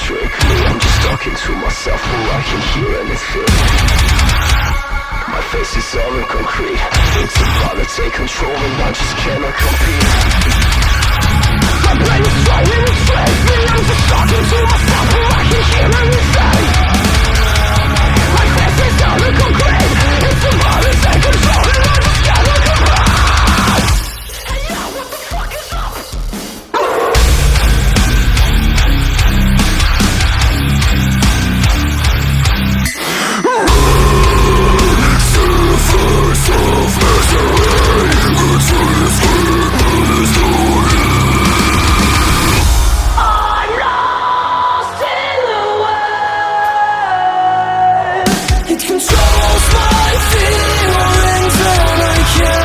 talking to myself all I can hear anything. My face is all in concrete. It's to take control and I just cannot compete. My brain is trying It controls my feelings, and I can't